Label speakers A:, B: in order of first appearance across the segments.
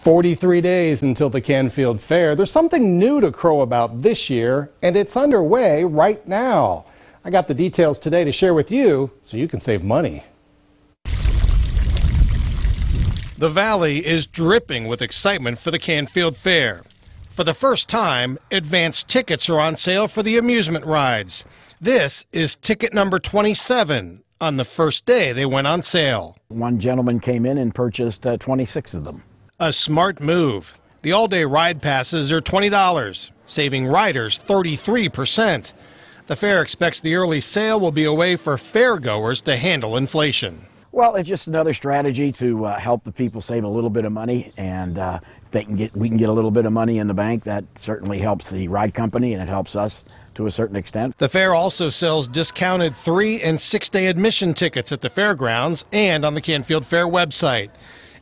A: 43 days until the Canfield Fair. There's something new to crow about this year, and it's underway right now. I got the details today to share with you so you can save money.
B: The valley is dripping with excitement for the Canfield Fair. For the first time, advance tickets are on sale for the amusement rides. This is ticket number 27 on the first day they went on sale.
C: One gentleman came in and purchased uh, 26 of them.
B: A smart move. The all day ride passes are $20, saving riders 33%. The fair expects the early sale will be a way for fairgoers to handle inflation.
C: Well, it's just another strategy to uh, help the people save a little bit of money, and uh, if they can get, we can get a little bit of money in the bank. That certainly helps the ride company, and it helps us to a certain extent.
B: The fair also sells discounted three and six day admission tickets at the fairgrounds and on the Canfield Fair website.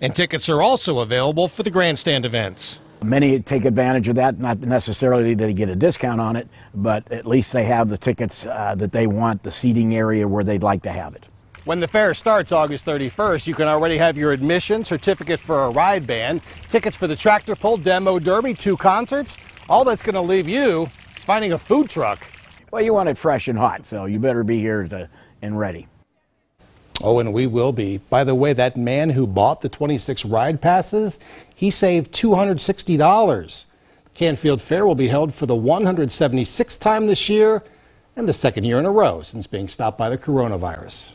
B: And tickets are also available for the grandstand events.
C: Many take advantage of that, not necessarily that they get a discount on it, but at least they have the tickets uh, that they want, the seating area where they'd like to have it.
A: When the fair starts August 31st, you can already have your admission, certificate for a ride band, tickets for the tractor pull, demo derby, two concerts. All that's going to leave you is finding a food truck.
C: Well, you want it fresh and hot, so you better be here to, and ready.
A: Oh, and we will be. By the way, that man who bought the 26 ride passes, he saved $260. Canfield Fair will be held for the 176th time this year and the second year in a row since being stopped by the coronavirus.